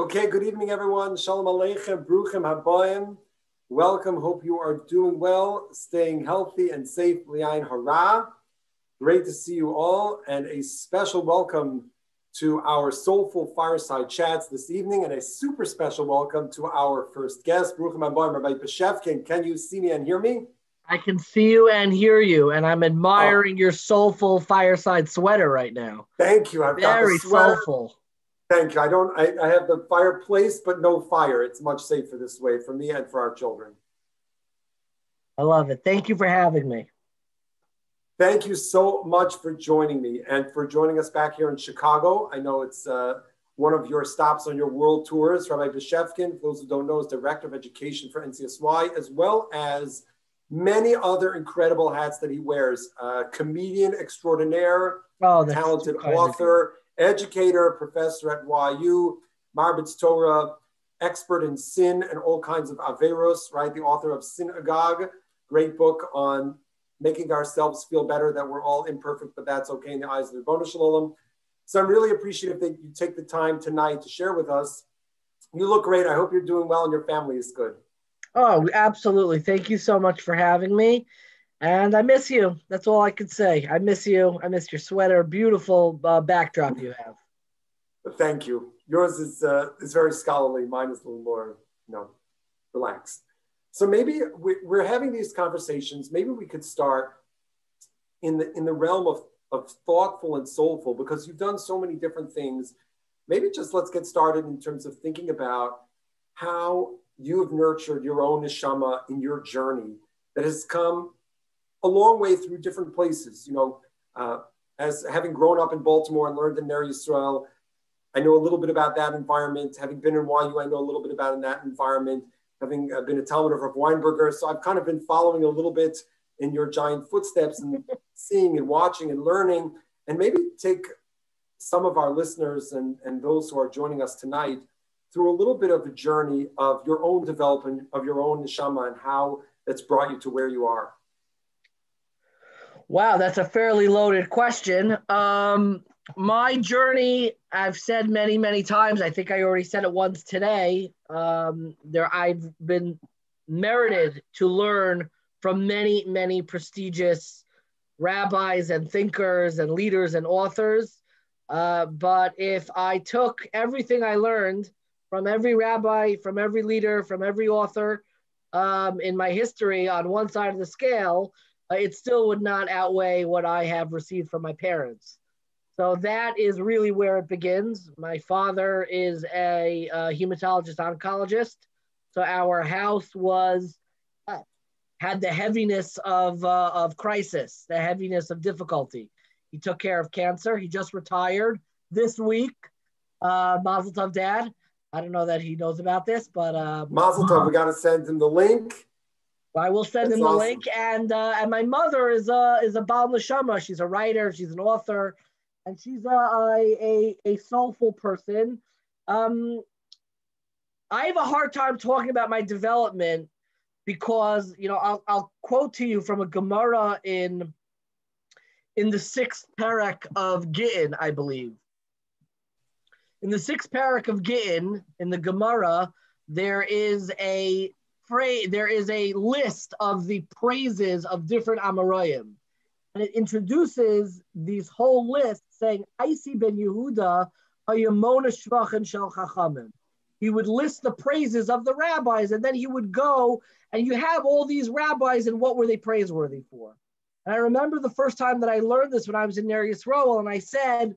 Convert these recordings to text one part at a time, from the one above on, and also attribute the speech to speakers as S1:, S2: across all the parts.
S1: Okay, good evening, everyone. Shalom Aleichem, Bruchim Habayim. Welcome. Hope you are doing well, staying healthy and safe. Liain Hara. Great to see you all, and a special welcome to our soulful fireside chats this evening, and a super special welcome to our first guest, Bruchim Habayim, Rabbi Bashevkin. Can you see me and hear me?
S2: I can see you and hear you, and I'm admiring oh. your soulful fireside sweater right now.
S1: Thank you.
S2: I've Very soulful.
S1: Thank you. I don't. I, I have the fireplace, but no fire. It's much safer this way for me and for our children.
S2: I love it. Thank you for having me.
S1: Thank you so much for joining me and for joining us back here in Chicago. I know it's uh, one of your stops on your world tours. Rabbi Bashevkin, for those who don't know, is Director of Education for NCSY, as well as many other incredible hats that he wears. Uh, comedian extraordinaire, oh, talented author, educator, professor at YU, Marbitz Torah, expert in sin and all kinds of averos, right? The author of Synagogue, great book on making ourselves feel better that we're all imperfect, but that's okay in the eyes of the Bonus Shalom. So I'm really appreciative that you take the time tonight to share with us. You look great. I hope you're doing well and your family is good.
S2: Oh, absolutely. Thank you so much for having me. And I miss you. That's all I could say. I miss you. I miss your sweater. Beautiful uh, backdrop you have.
S1: Thank you. Yours is uh, is very scholarly. Mine is a little more, you know, relaxed. So maybe we're having these conversations. Maybe we could start in the in the realm of of thoughtful and soulful because you've done so many different things. Maybe just let's get started in terms of thinking about how you have nurtured your own neshama in your journey that has come a long way through different places. You know, uh, as having grown up in Baltimore and learned in Ner Yisrael, I know a little bit about that environment. Having been in YU, I know a little bit about in that environment. Having uh, been a Talmud of Weinberger, so I've kind of been following a little bit in your giant footsteps and seeing and watching and learning, and maybe take some of our listeners and, and those who are joining us tonight through a little bit of a journey of your own development of your own neshama and how that's brought you to where you are.
S2: Wow, that's a fairly loaded question. Um, my journey, I've said many, many times. I think I already said it once today. Um, there, I've been merited to learn from many, many prestigious rabbis and thinkers and leaders and authors. Uh, but if I took everything I learned from every rabbi, from every leader, from every author um, in my history on one side of the scale, it still would not outweigh what I have received from my parents. So that is really where it begins. My father is a, a hematologist oncologist. So our house was uh, had the heaviness of uh, of crisis, the heaviness of difficulty. He took care of cancer. He just retired this week. Uh, Mazel Tov, Dad. I don't know that he knows about this, but uh,
S1: Mazel Tov. We got to send him the link.
S2: I will send That's him the awesome. link. And uh, and my mother is a is a Baal Neshama. She's a writer. She's an author, and she's a a, a soulful person. Um, I have a hard time talking about my development because you know I'll, I'll quote to you from a Gemara in in the sixth parak of Gittin, I believe. In the sixth parak of Gittin, in the Gemara, there is a pray, there is a list of the praises of different Amoraim. And it introduces these whole list saying, Isi ben Yehuda, Hayamona Shvachin Shel Chachamim. He would list the praises of the rabbis, and then he would go, and you have all these rabbis, and what were they praiseworthy for? And I remember the first time that I learned this when I was in Ner Yisroel, and I said,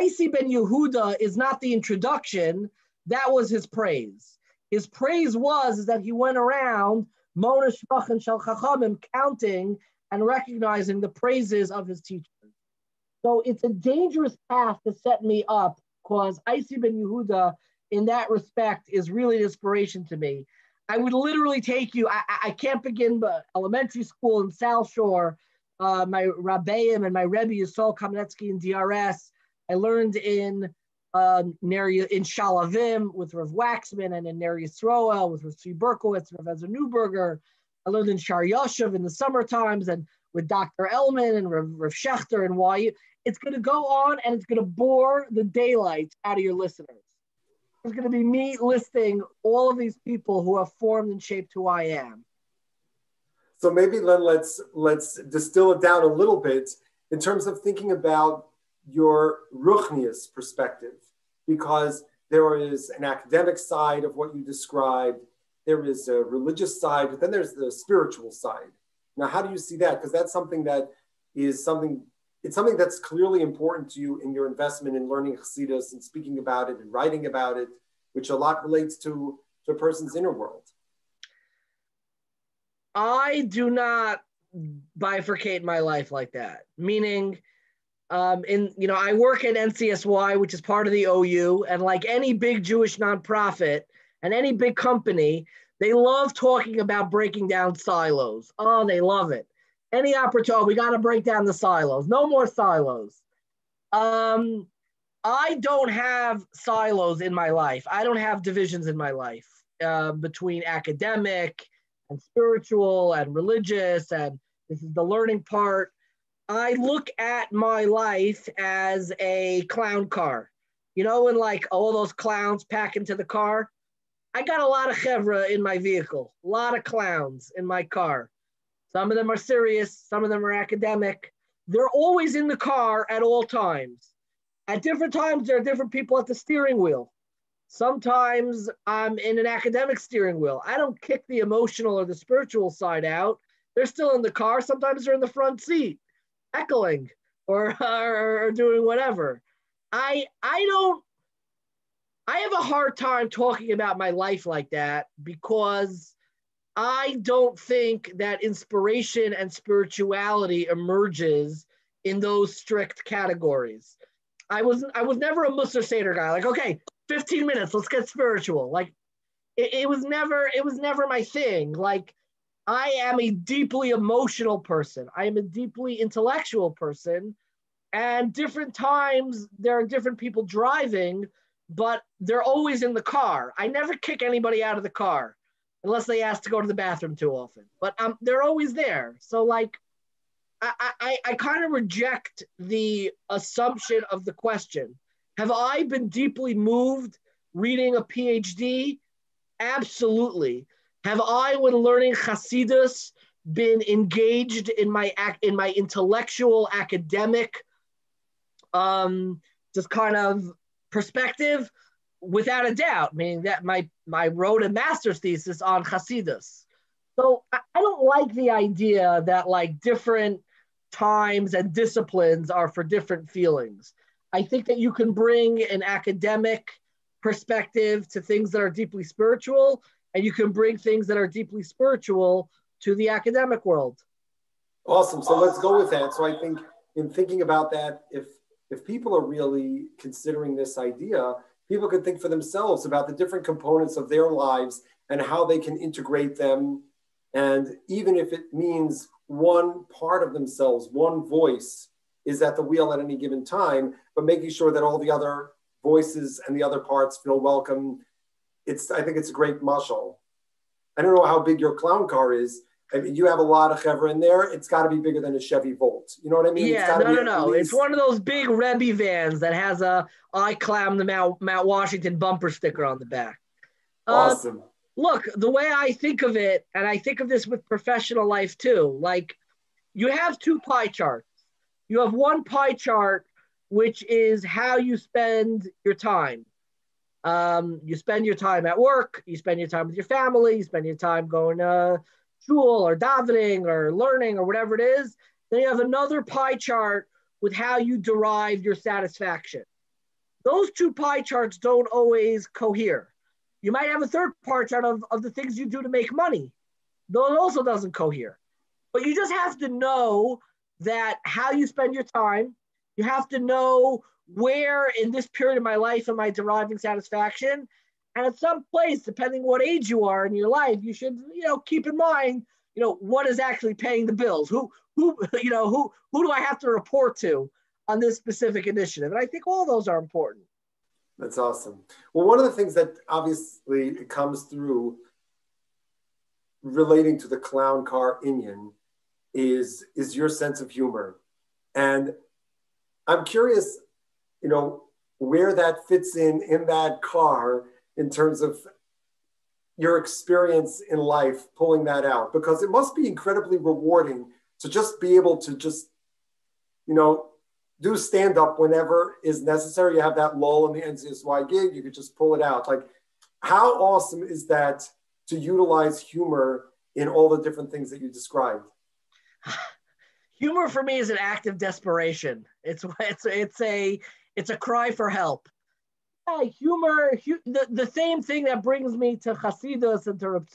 S2: Isi ben Yehuda is not the introduction, that was his praise. His praise was is that he went around Mona Shmach Shal Chachamim counting and recognizing the praises of his teachers. So it's a dangerous path to set me up because Isi ben Yehuda, in that respect, is really an inspiration to me. I would literally take you, I, I can't begin, but elementary school in South Shore, uh, my Rabbeim and my Rebbe Yisrael Kamenetsky in DRS. I learned in uh, in Shaalvim with Rav Waxman and in Ner Yisroel with Rav Tzvi Berkowitz, Rav Ezra Neuberger. I learned in Shar in the summer times and with Dr. Elman and Rav, Rav Schachter and why it's going to go on and it's going to bore the daylight out of your listeners. It's going to be me listing all of these people who have formed and shaped who I am.
S1: So maybe then let's let's distill it down a little bit in terms of thinking about your ruchnius perspective, because there is an academic side of what you described, there is a religious side, but then there's the spiritual side. Now, how do you see that? Because that's something that is something it's something that's clearly important to you in your investment in learning Chassidus and speaking about it and writing about it, which a lot relates to, to a person's inner world.
S2: I do not bifurcate my life like that. Meaning, um, in you know, I work at NCSY, which is part of the OU, and like any big Jewish nonprofit and any big company, they love talking about breaking down silos. Oh, they love it. Any opportunity, we got to break down the silos. No more silos. Um, I don't have silos in my life. I don't have divisions in my life uh, between academic and spiritual and religious, and this is the learning part. I look at my life as a clown car. You know, when like all those clowns pack into the car? I got a lot of chevra in my vehicle, a lot of clowns in my car. Some of them are serious, some of them are academic. They're always in the car at all times. At different times, there are different people at the steering wheel. Sometimes I'm in an academic steering wheel. I don't kick the emotional or the spiritual side out. They're still in the car. Sometimes they're in the front seat, heckling or, or, doing whatever. I I don't I have a hard time talking about my life like that because I don't think that inspiration and spirituality emerges in those strict categories. I was I was never a Musar Seder guy. Like, okay, 15 minutes, let's get spiritual. Like it, it was never, it was never my thing. Like I am a deeply emotional person. I am a deeply intellectual person. And different times there are different people driving, but they're always in the car. I never kick anybody out of the car unless they ask to go to the bathroom too often. But um, they're always there. So like I, I, I kind of reject the assumption of the question have I been deeply moved reading a PhD? Absolutely. Have I, when learning Hasidus, been engaged in my in my intellectual academic um, just kind of perspective? Without a doubt, meaning that my my wrote a master's thesis on Hasidus. So I, I don't like the idea that like different times and disciplines are for different feelings. I think that you can bring an academic perspective to things that are deeply spiritual, and you can bring things that are deeply spiritual to the academic world.
S1: Awesome. So let's go with that. So I think in thinking about that, if if people are really considering this idea, people could think for themselves about the different components of their lives and how they can integrate them. And even if it means one part of themselves, one voice, is at the wheel at any given time, but making sure that all the other voices and the other parts feel welcome. It's I think it's a great muscle. I don't know how big your clown car is. I mean, you have a lot of chevra in there. It's got to be bigger than a Chevy Volt. You know what I mean?
S2: Yeah, no, no, no. Least... It's one of those big Rebbe vans that has a I clam the Mount, Mount Washington bumper sticker on the back.
S1: Uh, awesome. Uh,
S2: look, the way I think of it, and I think of this with professional life too, like you have two pie charts you have one pie chart, which is how you spend your time. Um, you spend your time at work, you spend your time with your family, you spend your time going to school or davening or learning or whatever it is. Then you have another pie chart with how you derive your satisfaction. Those two pie charts don't always cohere. You might have a third pie chart of, of the things you do to make money. Though it also doesn't cohere. But you just have to know that how you spend your time, you have to know where in this period of my life am I deriving satisfaction. And at some place, depending what age you are in your life, you should, you know, keep in mind, you know, what is actually paying the bills? Who, who, you know, who, who do I have to report to on this specific initiative? And I think all those are important.
S1: That's awesome. Well, one of the things that obviously comes through relating to the clown car Indian is is your sense of humor and i'm curious you know where that fits in in that car in terms of your experience in life pulling that out because it must be incredibly rewarding to just be able to just you know do stand up whenever is necessary. You have that lull in the ncsy gig you could just pull it out. Like how awesome is that to utilize humor in all the different things that you described?
S2: Humor for me is an act of desperation. It's it's it's a it's a cry for help yeah, humor, hu- the, the same thing that brings me to Hasidus and to Reb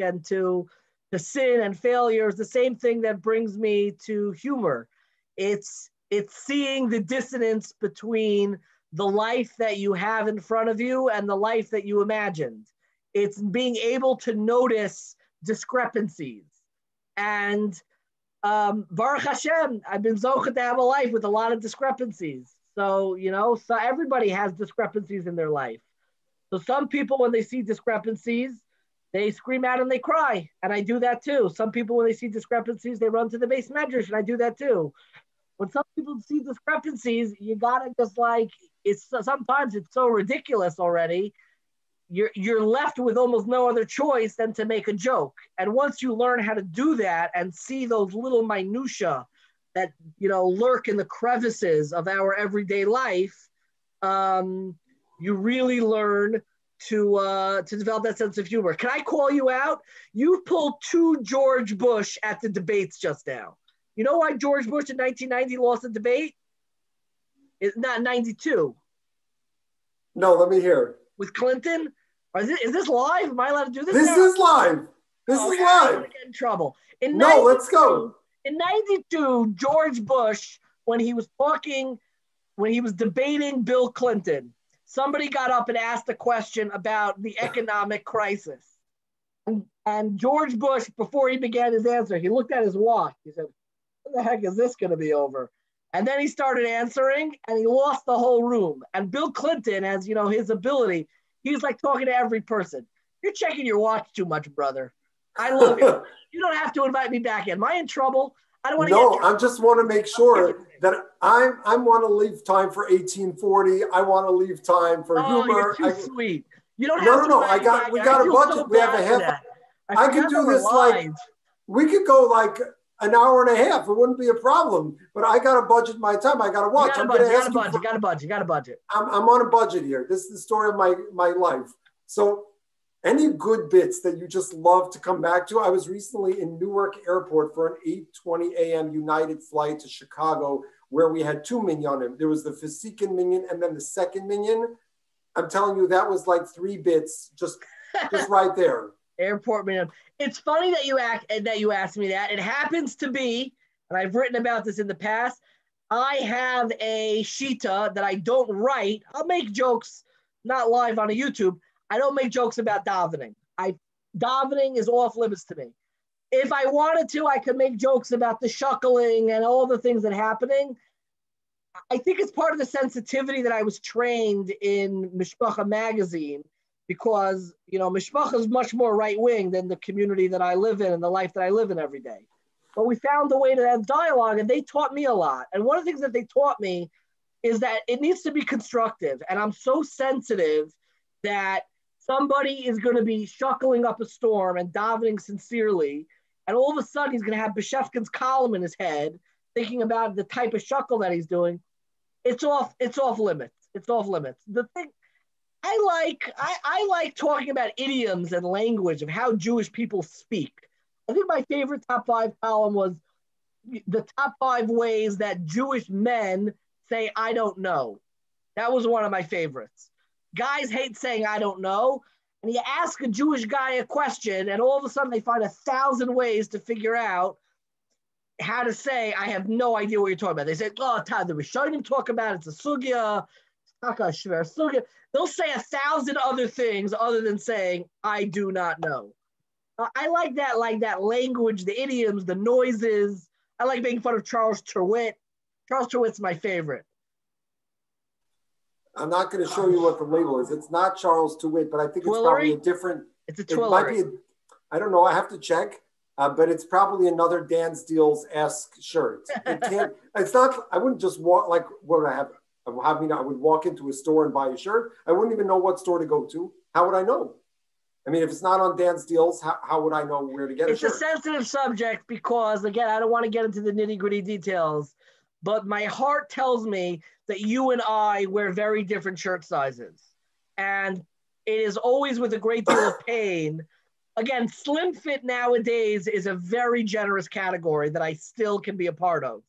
S2: and to, to sin and failures, the same thing that brings me to humor. It's, it's seeing the dissonance between the life that you have in front of you and the life that you imagined. It's being able to notice discrepancies. And um, Baruch Hashem, I've been zochet to have a life with a lot of discrepancies. So, you know, so everybody has discrepancies in their life. So some people, when they see discrepancies, they scream out and they cry. And I do that too. Some people, when they see discrepancies, they run to the beis medrash, and I do that too. When some people see discrepancies, you gotta just like it's sometimes it's so ridiculous already. You're you're left with almost no other choice than to make a joke. And once you learn how to do that and see those little minutia that you know lurk in the crevices of our everyday life, um, you really learn to uh, to develop that sense of humor. Can I call you out? You pulled two George Bush at the debates just now. You know why George Bush in 1990 lost the debate? It's not 92.
S1: No, let me hear.
S2: With Clinton? Is this, is this live? Am I allowed to do this?
S1: This now? is live. This oh, is live.
S2: Get in trouble.
S1: In no, let's go
S2: in 92, George Bush, when he was talking, when he was debating Bill Clinton, somebody got up and asked a question about the economic crisis. And, and George Bush, before he began his answer, he looked at his watch. He said, When the heck is this going to be over? And then he started answering and he lost the whole room. And Bill Clinton, as you know, his ability, he's like talking to every person. You're checking your watch too much, brother. I love you. You don't have to invite me back in. Am I in trouble? I don't want to.
S1: No, I just want to make sure that I'm. I want to leave time for 1840. I want to leave time for
S2: oh,
S1: humor.
S2: You're too I, sweet. You don't
S1: no, no, no. I got we got a budget. So we have a half. I, I can do this like we could go like an hour and a half. It wouldn't be a problem. But I got to budget my time. I got to watch.
S2: You got a budget. You got a budget. You got a budget.
S1: I'm, I'm on a budget here. This is the story of my my life. So any good bits that you just love to come back to? I was recently in Newark Airport for an 8:20 a.m. United flight to Chicago, where we had two minyanim. There was the Vasikin minyan and then the second minyan. I'm telling you, that was like three bits, just just right there.
S2: Airport minyan. It's funny that you act that you asked me that. It happens to be, and I've written about this in the past. I have a shita that I don't write. I'll make jokes, not live on a YouTube I don't make jokes about davening. I davening is off limits to me. If I wanted to, I could make jokes about the shuckling and all the things that are happening. I think it's part of the sensitivity that I was trained in Mishpacha magazine because, you know, Mishpacha is much more right wing than the community that I live in and the life that I live in every day. But we found a way to have dialogue and they taught me a lot. And one of the things that they taught me is that it needs to be constructive. And I'm so sensitive that somebody is going to be shuckling up a storm and davening sincerely, and all of a sudden he's going to have Bashevkin's column in his head, thinking about the type of shuckle that he's doing. It's off. It's off limits. It's off limits. The thing I like, I, I like talking about idioms and language of how Jewish people speak. I think my favorite top five column was the top five ways that Jewish men say "I don't know." That was one of my favorites. Guys hate saying I don't know. And you ask a Jewish guy a question, and all of a sudden they find a thousand ways to figure out how to say, I have no idea what you're talking about. They say, oh, Todd, the Rishonim talk about it. it's a sugya, sugya. They'll say a thousand other things other than saying, I do not know. Uh, I like that, like that language, the idioms, the noises. I like making fun of Charles Tyrwhitt. Charles Tyrwhitt's my favorite.
S1: I'm not going to show you what the label is. It's not Charles Tyrwhitt, but I think it's probably a different.
S2: It's a Twillory. It might be. A,
S1: I don't know. I have to check. Uh, but it's probably another Dan's Deals esque shirt. It can't. it's not. I wouldn't just walk like what would I have. I mean, I would walk into a store and buy a shirt. I wouldn't even know what store to go to. how would I know? I mean, if it's not on Dan's deals, how, how would I know where to get
S2: it's
S1: it?
S2: It's a sensitive subject because, again, I don't want to get into the nitty gritty details, but my heart tells me that you and I wear very different shirt sizes. And it is always with a great deal of pain. Again, slim fit nowadays is a very generous category that I still can be a part of.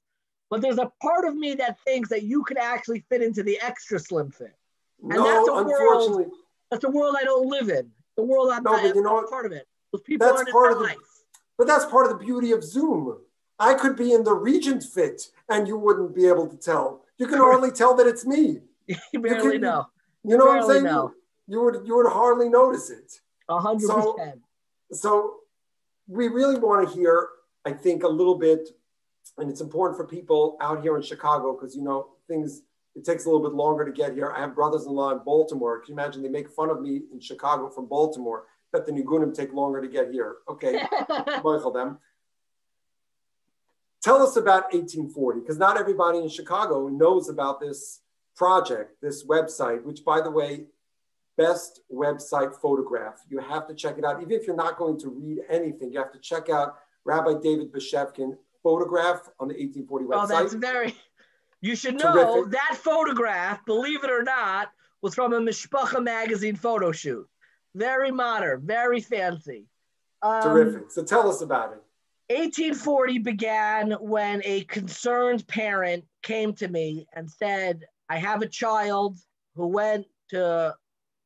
S2: But there's a part of me that thinks that you could actually fit into the extra slim fit.
S1: And no, that's a unfortunately.
S2: World, that's a world I don't live in. The world I'm
S1: no,
S2: not
S1: but you know what?
S2: part of it. Those people
S1: that's
S2: aren't
S1: part of the,
S2: life.
S1: But that's part of the beauty of Zoom. I could be in the Regent fit and you wouldn't be able to tell. You can hardly tell that it's me.
S2: you barely you can, know.
S1: You, know what I'm saying? You, you, would you would hardly notice it.
S2: A hundred percent.
S1: So we really want to hear, I think, a little bit, and it's important for people out here in Chicago because you know things. It takes a little bit longer to get here. I have brothers-in-law in Baltimore. Can you imagine? They make fun of me in Chicago from Baltimore that the Nigunim take longer to get here. Okay, Michael, them. Tell us about 1840, because not everybody in Chicago knows about this project, this website, which, by the way, best website photograph. You have to check it out. Even if you're not going to read anything, you have to check out Rabbi David Bashevkin photograph on the 1840 website.
S2: Oh, that's very. You should know Terrific. that photograph, believe it or not, was from a Mishpacha magazine photo shoot. Very modern, very fancy.
S1: Um, Terrific. So tell us about it.
S2: 1840 began when a concerned parent came to me and said, I have a child who went to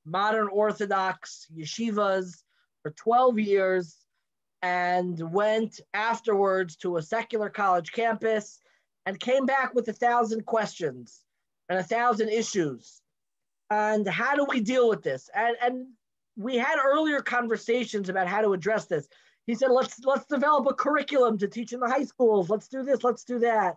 S2: modern Orthodox yeshivas for 12 years and went afterwards to a secular college campus and came back with a thousand questions and a thousand issues. And how do we deal with this? And, and we had earlier conversations about how to address this. He said, let's let's develop a curriculum to teach in the high schools. Let's do this, let's do that.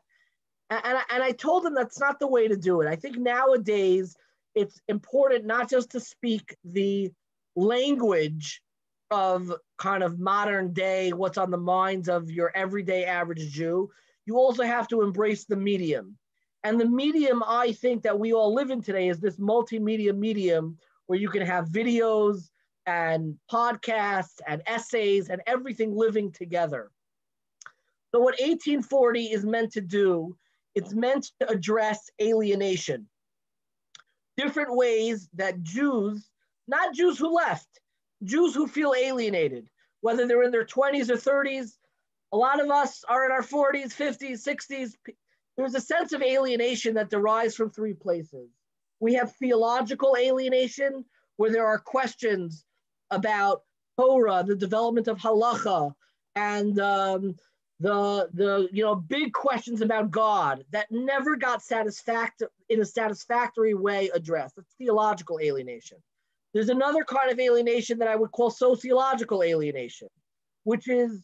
S2: And, and, and I told him that's not the way to do it. I think nowadays it's important not just to speak the language of kind of modern day, what's on the minds of your everyday average Jew. You also have to embrace the medium. And the medium I think that we all live in today is this multimedia medium where you can have videos and podcasts and essays and everything living together. So, what 1840 is meant to do, it's meant to address alienation. Different ways that Jews, not Jews who left, Jews who feel alienated, whether they're in their 20s or 30s, a lot of us are in our 40s, 50s, 60s. There's a sense of alienation that derives from three places. We have theological alienation, where there are questions about Torah, the development of halacha, and um, the the you know big questions about God that never got satisfactory in a satisfactory way addressed. That's theological alienation. There's another kind of alienation that I would call sociological alienation, which is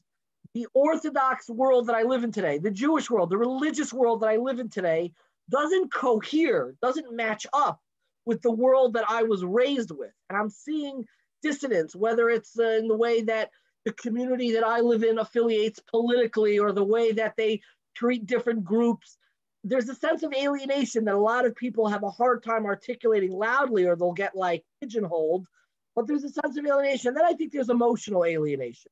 S2: the Orthodox world that I live in today, the Jewish world, the religious world that I live in today, doesn't cohere, doesn't match up with the world that I was raised with. And I'm seeing dissonance, whether it's uh, in the way that the community that I live in affiliates politically or the way that they treat different groups. There's a sense of alienation that a lot of people have a hard time articulating loudly or they'll get like pigeonholed. But there's a sense of alienation. Then I think there's emotional alienation.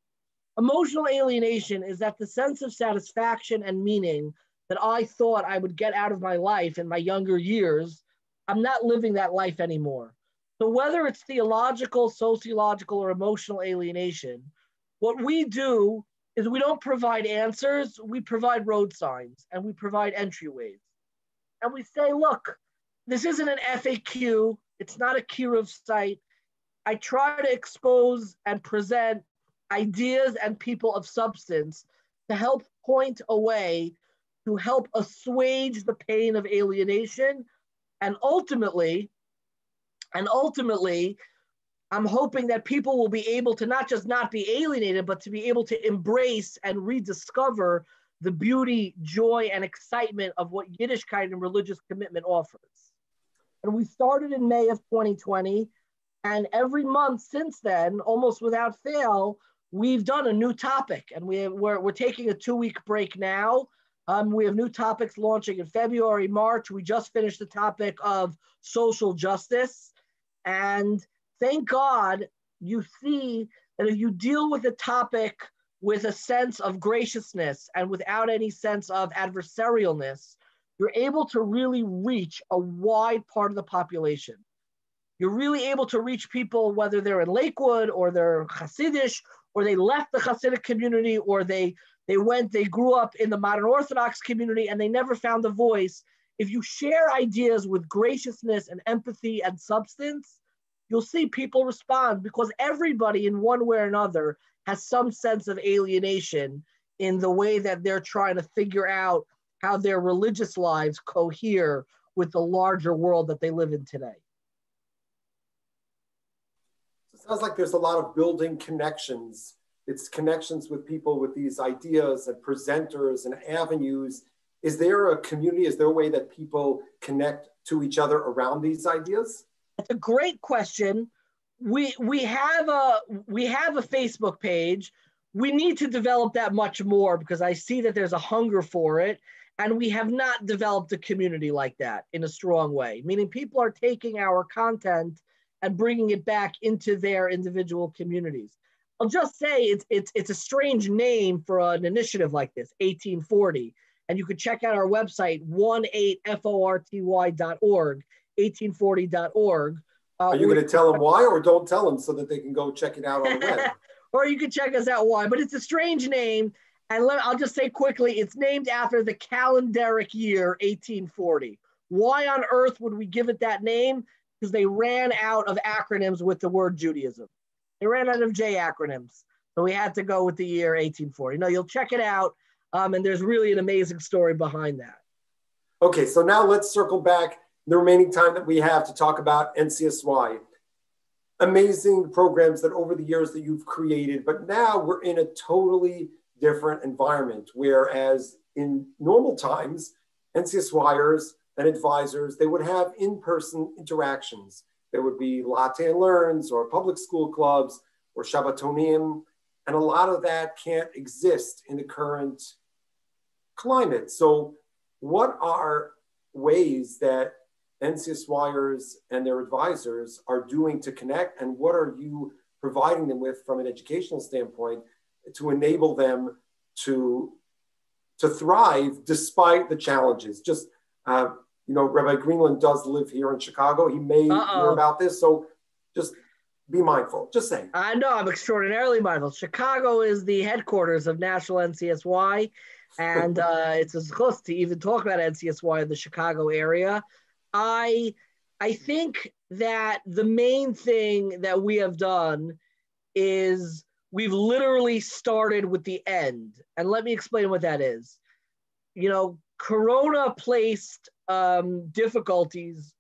S2: Emotional alienation is that the sense of satisfaction and meaning that I thought I would get out of my life in my younger years, I'm not living that life anymore. So whether it's theological, sociological, or emotional alienation, what we do is we don't provide answers, we provide road signs and we provide entryways. And we say, look, this isn't an FAQ, it's not a Kiruv site. I try to expose and present ideas and people of substance to help point a way to help assuage the pain of alienation and ultimately and ultimately I'm hoping that people will be able to not just not be alienated, but to be able to embrace and rediscover the beauty, joy, and excitement of what Yiddishkeit and religious commitment offers. And we started in May of 2020. And every month since then, almost without fail, we've done a new topic. And we, we're, we're taking a two week break now. Um, we have new topics launching in February, March. We just finished the topic of social justice. And thank God you see that if you deal with a topic with a sense of graciousness and without any sense of adversarialness, you're able to really reach a wide part of the population. You're really able to reach people, whether they're in Lakewood or they're Hasidish, or they left the Hasidic community, or they they went, they grew up in the modern Orthodox community, and they never found a voice. If you share ideas with graciousness and empathy and substance, you'll see people respond because everybody, in one way or another, has some sense of alienation in the way that they're trying to figure out how their religious lives cohere with the larger world that they live in today.
S1: It sounds like there's a lot of building connections. It's connections with people with these ideas and presenters and avenues. Is there a community? Is there a way that people connect to each other around these ideas?
S2: That's a great question. We we have a we have a Facebook page. We need to develop that much more because I see that there's a hunger for it and we have not developed a community like that in a strong way, meaning people are taking our content and bringing it back into their individual communities. I'll just say it's, it's, it's a strange name for an initiative like this, 1840. And you could check out our website, 18forty.org, 1840.org.
S1: Uh, Are you going to tell them why or don't tell them so that they can go check it out on the web?
S2: or you can check us out why, but it's a strange name and let, I'll just say quickly, it's named after the calendaric year 1840. Why on earth would we give it that name? Because they ran out of acronyms with the word Judaism. They ran out of J acronyms. So we had to go with the year 1840. No, you'll check it out. Um, and there's really an amazing story behind that.
S1: Okay, so now let's circle back the remaining time that we have to talk about NCSY. Amazing programs that over the years that you've created, but now we're in a totally different environment. Whereas in normal times, NCSYers and advisors, they would have in-person interactions. There would be latte and learns or public school clubs or Shabbatonim. And a lot of that can't exist in the current climate. So what are ways that NCSYers and their advisors are doing to connect and what are you providing them with from an educational standpoint to enable them to to thrive despite the challenges. Just uh, you know, Rabbi Greenland does live here in Chicago. He may Uh-oh. hear about this, so just be mindful. Just saying.
S2: I know I'm extraordinarily mindful. Chicago is the headquarters of National NCSY, and uh, it's a close to even talk about NCSY in the Chicago area. I I think that the main thing that we have done is we've literally started with the end. And let me explain what that is. You know, Corona placed um, difficulties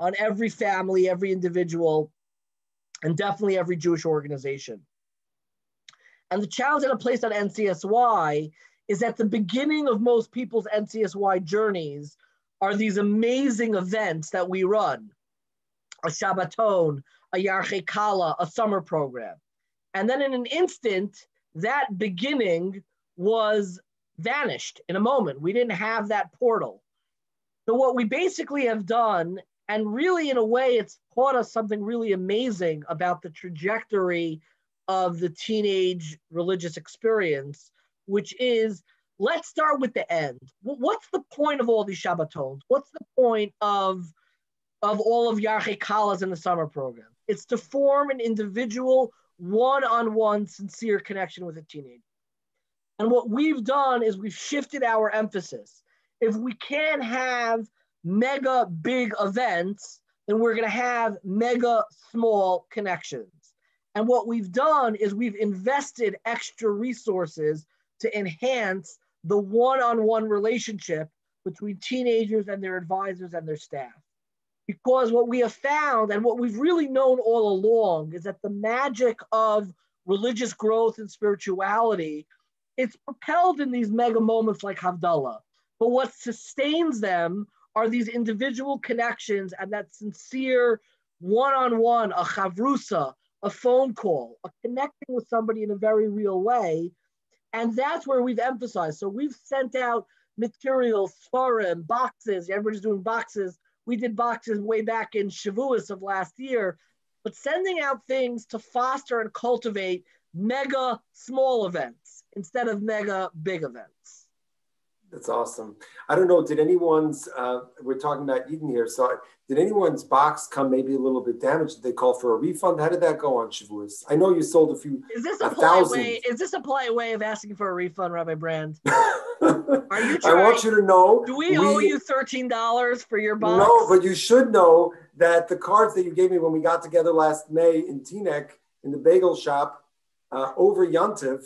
S2: on every family, every individual, and definitely every Jewish organization. And the challenge that it placed on NCSY is at the beginning of most people's NCSY journeys are these amazing events that we run a Shabbaton, a Yarchei Kallah, a summer program. And then in an instant, that beginning was vanished in a moment. We didn't have that portal. So, what we basically have done, and really in a way, it's taught us something really amazing about the trajectory of the teenage religious experience, which is let's start with the end. What's the point of all these Shabbatons? What's the point of, of all of Yarchei Kallahs in the summer program? It's to form an individual one on one sincere connection with a teenager. And what we've done is we've shifted our emphasis. If we can't have mega big events, then we're going to have mega small connections. And what we've done is we've invested extra resources to enhance the one on one relationship between teenagers and their advisors and their staff. Because what we have found and what we've really known all along is that the magic of religious growth and spirituality, it's propelled in these mega moments like Havdalah. But what sustains them are these individual connections and that sincere one-on-one, a chavrusa, a phone call, a connecting with somebody in a very real way. And that's where we've emphasized. So we've sent out materials, forum, boxes. Everybody's doing boxes we did boxes way back in Shavuos of last year. but sending out things to foster and cultivate mega small events instead of mega big events.
S1: That's awesome. I don't know. Did anyone's, uh, we're talking about Eden here. So did anyone's box come maybe a little bit damaged? Did they call for a refund? How did that go on Shavuos? I know you sold a few.
S2: Is this a, polite way? Is this a polite way of asking for a refund, Rabbi Brand?
S1: Are you? Trying, I want you to know.
S2: Do we, we owe you thirteen dollars for your box?
S1: No, but you should know that the cards that you gave me when we got together last May in Teaneck in the bagel shop uh, over Yontif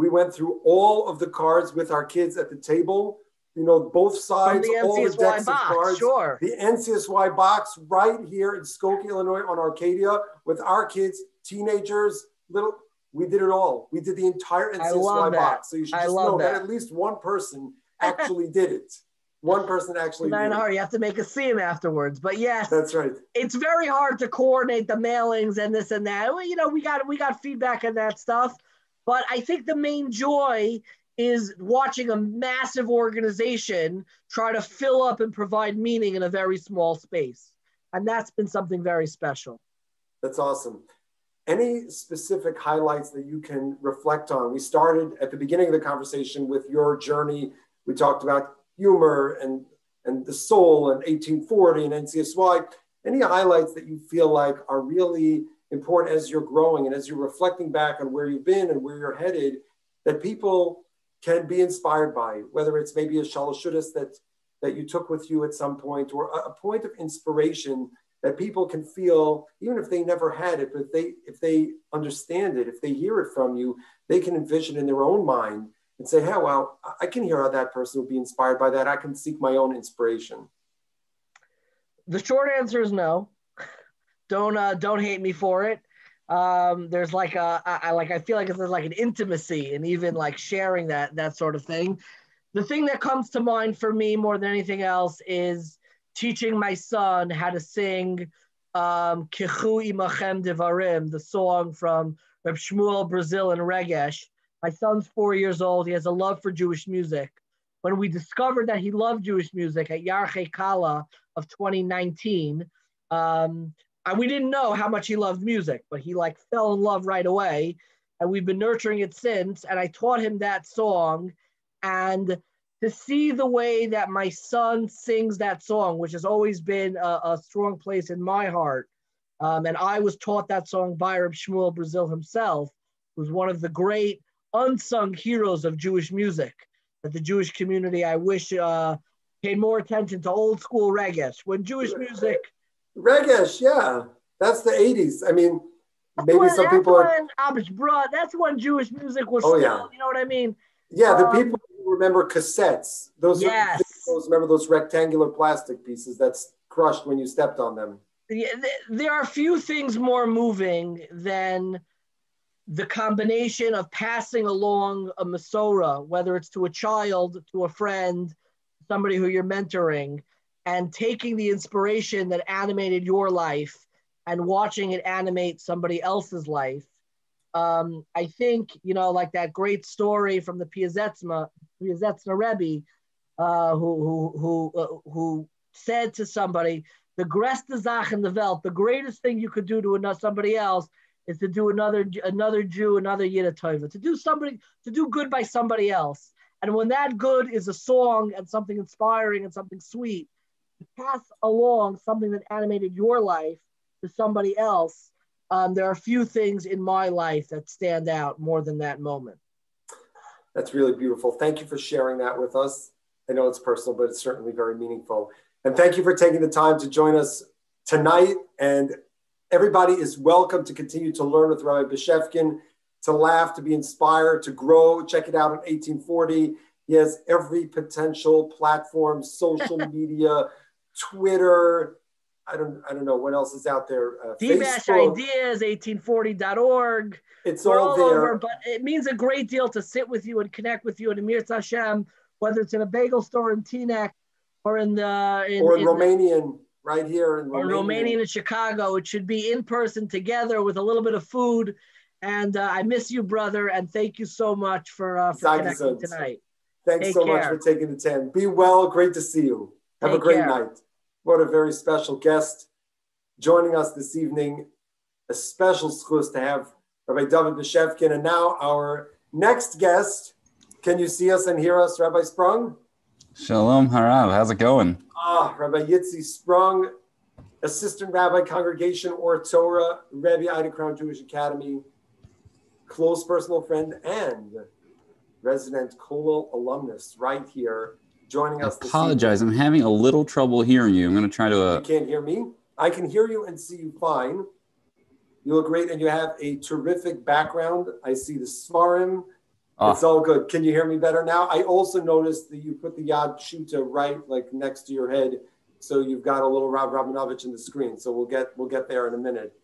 S1: we went through all of the cards with our kids at the table. You know, both sides, the all the decks box, of cards.
S2: Sure.
S1: The NCSY box right here in Skokie, Illinois, on Arcadia, with our kids, teenagers, little. We did it all. We did the entire NCSY box. So you should just know that. that. at least one person actually did it. One person actually.
S2: Nine hard. You have to make a scene afterwards. But yes,
S1: that's right.
S2: It's very hard to coordinate the mailings and this and that. Well, you know, we got we got feedback on that stuff. But I think the main joy is watching a massive organization try to fill up and provide meaning in a very small space. And that's been something very special.
S1: That's awesome. Any specific highlights that you can reflect on? We started at the beginning of the conversation with your journey. We talked about humor and, and the soul and 1840 and NCSY. Any highlights that you feel like are really important as you're growing and as you're reflecting back on where you've been and where you're headed that people can be inspired by, whether it's maybe a shalashudis that that you took with you at some point or a, a point of inspiration that people can feel even if they never had it but they if they understand it if they hear it from you they can envision in their own mind and say hey well i can hear how that person would be inspired by that. I can seek my own inspiration.
S2: The short answer is no don't uh, don't hate me for it. Um, there's like a I, like I feel like there's like an intimacy and even like sharing that that sort of thing. The thing that comes to mind for me more than anything else is teaching my son how to sing um, Kichu Imachem Devarim, the song from Reb Shmuel Brazil and Regesh. My son's four years old. He has a love for Jewish music. When we discovered that he loved Jewish music at Yarche Kala of 2019, um, we didn't know how much he loved music, but he like fell in love right away. And we've been nurturing it since. And I taught him that song. And to see the way that my son sings that song, which has always been a, a strong place in my heart. Um, and I was taught that song by Reb Shmuel Brazil himself, who's one of the great unsung heroes of Jewish music. That the Jewish community, I wish, uh, paid more attention to old school Regesh. When Jewish music
S1: Regesh, yeah, that's the '80s. I mean,
S2: maybe when, some people are. When, that's when Jewish music was. Oh still, yeah. You know what I mean?
S1: Yeah, the um, people remember cassettes. Those yes. Those remember those rectangular plastic pieces that's crushed when you stepped on them.
S2: Yeah, there are few things more moving than the combination of passing along a Masorah, whether it's to a child, to a friend, somebody who you're mentoring, and taking the inspiration that animated your life and watching it animate somebody else's life. Um, I think, you know, like that great story from the Piasetzna, Piasetzna Rebbe, uh, who, who, who, uh, who said to somebody, the greste Zach in the Welt, the greatest thing you could do to another, somebody else is to do another another Jew, another Yiddish to do somebody, to do good by somebody else. And when that good is a song and something inspiring and something sweet, pass along something that animated your life to somebody else, um, there are a few things in my life that stand out more than that moment.
S1: That's really beautiful. Thank you for sharing that with us. I know it's personal, but it's certainly very meaningful. And thank you for taking the time to join us tonight. And everybody is welcome to continue to learn with Rabbi Bashevkin, to laugh, to be inspired, to grow. Check it out on 1840. He has every potential platform, social media, Twitter. I don't I don't know what else is out there.
S2: Uh, Dbash Ideas, 1840.org.
S1: It's all, all, there. Over,
S2: but it means a great deal to sit with you and connect with you at Amir Hashem, whether it's in a bagel store in Teaneck or in the in,
S1: or in, in Romanian right here in
S2: Romanian. Or Romanian in Chicago. It should be in person together with a little bit of food. And uh, I miss you, brother, and thank you so much for uh, for connecting tonight.
S1: Thanks Take so care. much for taking the time. Be well. Great to see you. Have Take a great care. night. What a very special guest joining us this evening. a special zechus to have Rabbi David Bashevkin. And now our next guest. Can you see us and hear us, Rabbi Sprung?
S3: Shalom, Harav. How's it going?
S1: Ah, Rabbi Yitzi Sprung, Assistant Rabbi, Congregation or Torah, Rebbe Ida Crown Jewish Academy, close personal friend, and resident Kollel alumnus right here joining us.
S3: I apologize. I'm having a little trouble hearing you. I'm going to try to.
S1: Uh... You can't hear me? I can hear you and see you fine. You look great, and you have a terrific background. I see the sefarim. Oh. It's all good. Can you hear me better now? I also noticed that you put the Yad Peshuta right, like next to your head, so you've got a little Rav Rabinovich in the screen. So we'll get we'll get there in a minute.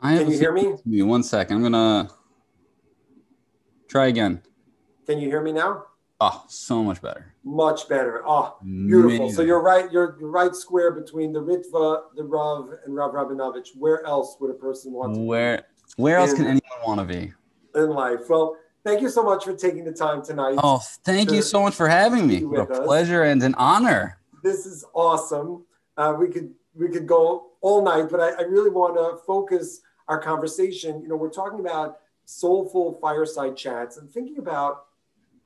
S1: I Can you hear me?
S3: Me one second. I'm gonna try again.
S1: Can you hear me now?
S3: Oh, so much better.
S1: Much better. Oh, beautiful. Amazing. So you're right. You're, you're right square between the Ritva, the Rav, and Rav Rabinovich. Where else would a person want to
S3: where, be? Where else in, can anyone want to be?
S1: In life. Well, thank you so much for taking the time tonight.
S3: Oh, thank you so much for having me. A us. pleasure and an honor.
S1: This is awesome. Uh, we could we could go all night, but I, I really want to focus our conversation. You know, we're talking about soulful fireside chats and thinking about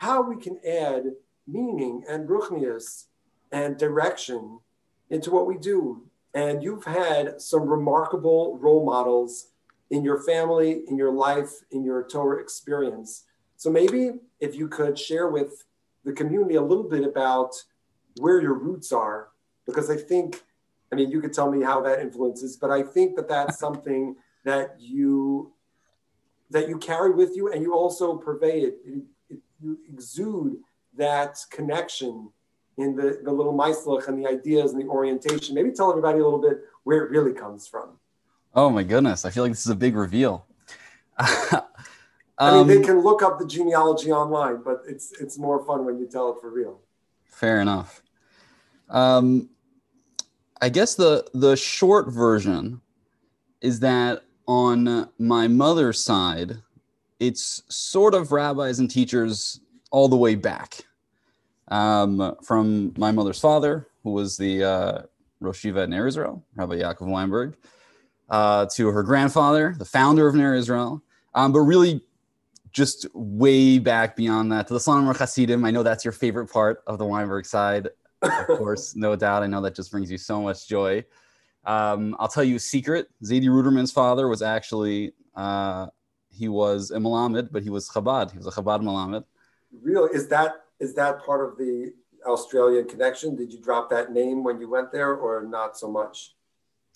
S1: how we can add meaning and ruchnius and direction into what we do. And you've had some remarkable role models in your family, in your life, in your Torah experience. So maybe if you could share with the community a little bit about where your roots are, because I think, I mean, you could tell me how that influences, but I think that that's something that you that you carry with you and you also pervade it. You exude that connection in the, the little maislach and the ideas and the orientation. Maybe tell everybody a little bit where it really comes from.
S3: Oh my goodness. I feel like this is a big reveal.
S1: um, I mean, they um, can look up the genealogy online, but it's it's more fun when you tell it for real.
S3: Fair enough. Um, I guess the the short version is that on my mother's side, it's sort of rabbis and teachers all the way back um, from my mother's father, who was the uh, Rosh Yeshiva at Ner Israel, Rabbi Yaakov Weinberg, uh, to her grandfather, the founder of Ner Israel, um, but really just way back beyond that to the Slonim Chassidim. I know that's your favorite part of the Weinberg side, of course, no doubt. I know that just brings you so much joy. Um, I'll tell you a secret. Zadie Ruderman's father was actually uh, he was a Malamed, but he was Chabad. He was a Chabad Malamed.
S1: Really? Is that is that part of the Australian connection? Did you drop that name when you went there, or not so much?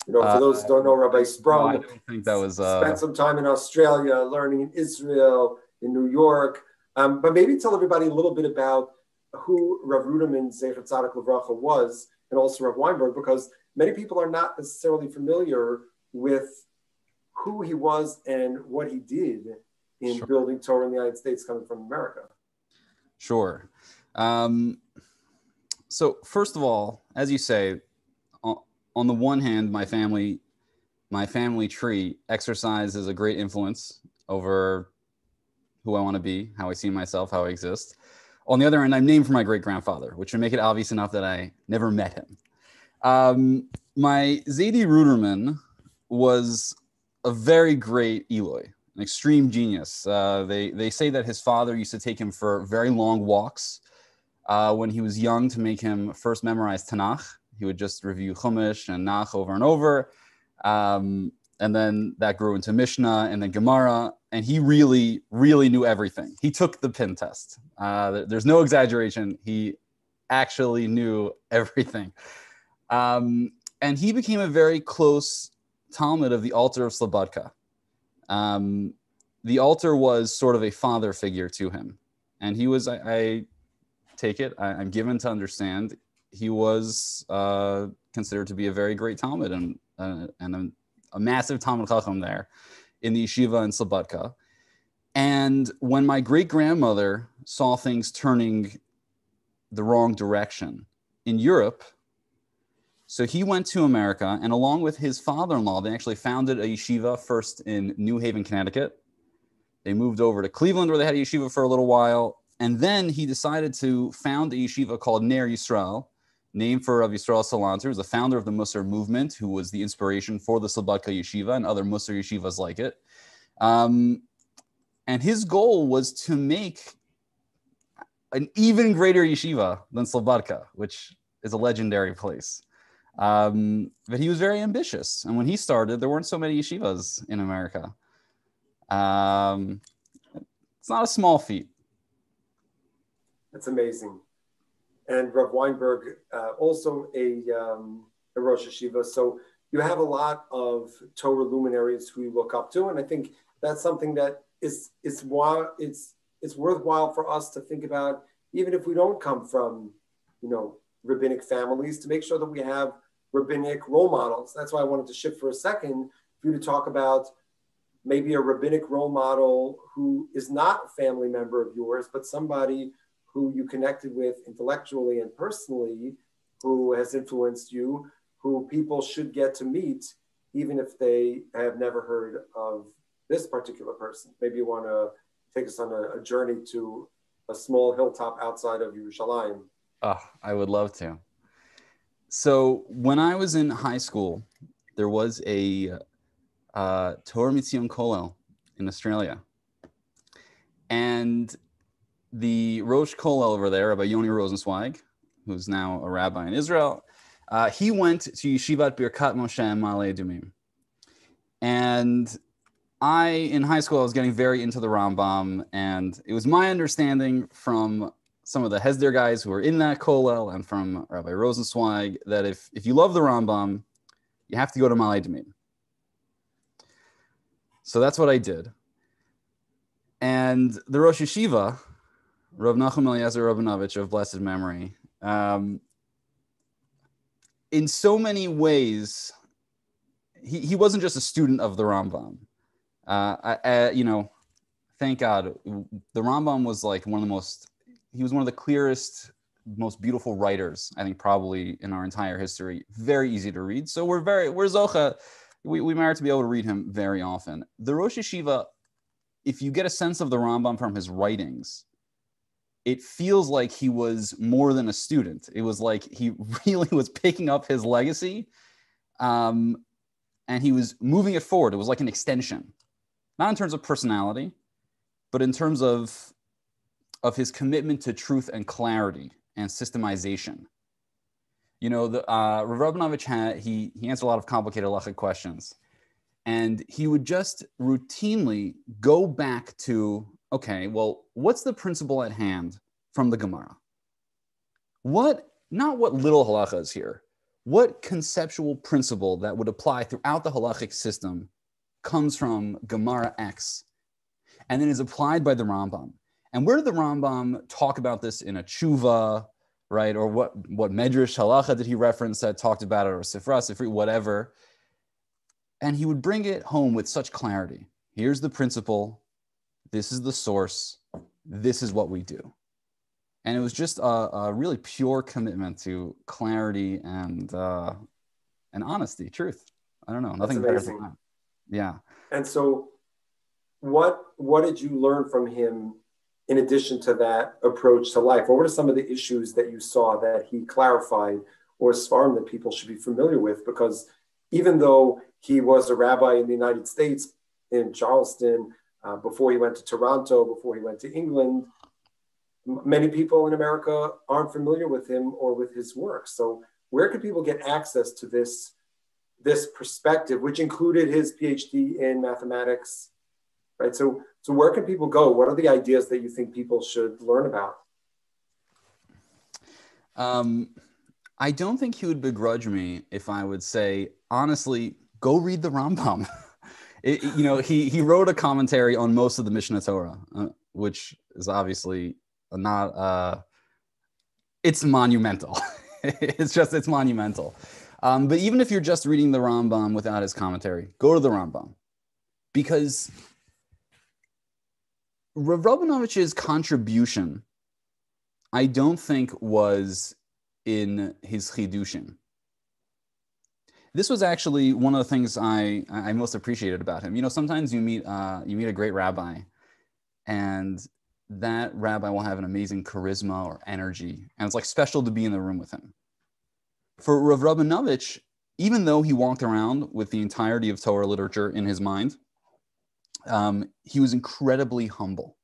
S1: You know, for uh, those who don't know, Rabbi Sprung
S3: no, I don't think that was uh...
S1: spent some time in Australia, learning in Israel, in New York. Um, but maybe tell everybody a little bit about who Rav Ruderman Zecher Tzadik Levracha was, and also Rav Weinberg, because many people are not necessarily familiar with who he was and what he did in sure. building Torah in the United States coming from America.
S3: Sure. Um, so first of all, as you say, on the one hand, my family, my family tree exercises a great influence over who I want to be, how I see myself, how I exist. On the other hand, I'm named for my great grandfather, which would make it obvious enough that I never met him. Um, my Zadie Ruderman was a very great illui, an extreme genius. Uh, they, they say that his father used to take him for very long walks uh, when he was young to make him first memorize Tanakh. He would just review Chumash and Nach over and over. Um, and then that grew into Mishnah and then Gemara. And he really, really knew everything. He took the pin test. Uh, there's no exaggeration. He actually knew everything. Um, and he became a very close Talmud of the Alter of Slobodka. Um, the Alter was sort of a father figure to him. And he was, I, I take it, I, am given to understand, he was uh, considered to be a very great Talmud and, uh, and a, a, massive Talmid Chacham there in the yeshiva in Slobodka. And when my great grandmother saw things turning the wrong direction in Europe, so he went to America, and along with his father in law, they actually founded a yeshiva first in New Haven, Connecticut. They moved over to Cleveland, where they had a yeshiva for a little while. And then he decided to found a yeshiva called Ner Yisrael, named for Rav Yisrael Salanter, who was the founder of the Musar movement, who was the inspiration for the Slobodka Yeshiva and other Musar yeshivas like it. Um, and his goal was to make an even greater yeshiva than Slobodka, which is a legendary place. Um, but he was very ambitious. And when he started, there weren't so many yeshivas in America. Um, it's not a small feat.
S1: That's amazing. And Rav Weinberg, uh, also a, um, a Rosh Yeshiva. So you have a lot of Torah luminaries who you look up to. And I think that's something that is, is why it's, it's worthwhile for us to think about, even if we don't come from, you know, rabbinic families, to make sure that we have rabbinic role models. That's why I wanted to shift for a second for you to talk about maybe a rabbinic role model who is not a family member of yours, but somebody who you connected with intellectually and personally, who has influenced you, who people should get to meet, even if they have never heard of this particular person. Maybe you want to take us on a, a journey to a small hilltop outside of Yerushalayim.
S3: Oh, I would love to. So when I was in high school, there was a uh, Torah Mitzion Kollel in Australia. And the Rosh Kollel over there, Rabbi Yoni Rosenzweig, who's now a rabbi in Israel, uh, he went to Yeshivat Birkat Moshe and Ma'ale Adumim. And I, in high school, I was getting very into the Rambam, and it was my understanding from some of the Hesder guys who are in that kollel and from Rabbi Rosenzweig that if, if you love the Rambam, you have to go to Ma'ale Adumim. So that's what I did. And the Rosh Yeshiva, Rav Nachum Eliezer Rabinovich of blessed memory, um, in so many ways, he, he wasn't just a student of the Rambam. Uh, I, I, you know, thank God, the Rambam was like one of the most, he was one of the clearest, most beautiful writers, I think, probably in our entire history. Very easy to read. So we're very, we're Zocha, we, we merit to be able to read him very often. The Rosh Yeshiva, if you get a sense of the Rambam from his writings, it feels like he was more than a student. It was like he really was picking up his legacy um, and he was moving it forward. It was like an extension, not in terms of personality, but in terms of, of his commitment to truth and clarity and systemization. You know, the, uh, Rav Rabinovich had, he, he answered a lot of complicated halachic questions. And he would just routinely go back to okay, well, what's the principle at hand from the Gemara? What, not what little halacha is here, what conceptual principle that would apply throughout the halachic system comes from Gemara X and then is applied by the Rambam? And where did the Rambam talk about this in a tshuva, right? Or what, what medrash halacha did he reference that talked about it, or sifra, sifri, whatever? And he would bring it home with such clarity. Here's the principle, this is the source, this is what we do. And it was just a, a really pure commitment to clarity and uh, and honesty, truth. I don't know, nothing better than that. Yeah.
S1: And so, what what did you learn from him in addition to that approach to life? What were some of the issues that you saw that he clarified or svarm that people should be familiar with? Because even though he was a rabbi in the United States in Charleston, uh, before he went to Toronto, before he went to England. M- many people in America aren't familiar with him or with his work. So, where could people get access to this, this perspective, which included his PhD in mathematics? Right. So, so where can people go? What are the ideas that you think people should learn about?
S3: Um, I don't think he would begrudge me if I would say, honestly, go read the Rambam. it, you know, he he wrote a commentary on most of the Mishneh Torah, uh, which is obviously not. Uh, it's monumental. it's just it's monumental. Um, but even if you're just reading the Rambam without his commentary, go to the Rambam because Rav Rabinovich's contribution, I don't think was in his chidushim this was actually one of the things I, I most appreciated about him. You know, sometimes you meet uh, you meet a great rabbi, and that rabbi will have an amazing charisma or energy, and it's like special to be in the room with him. for Rav Rabinovich, even though he walked around with the entirety of Torah literature in his mind, um, he was incredibly humble.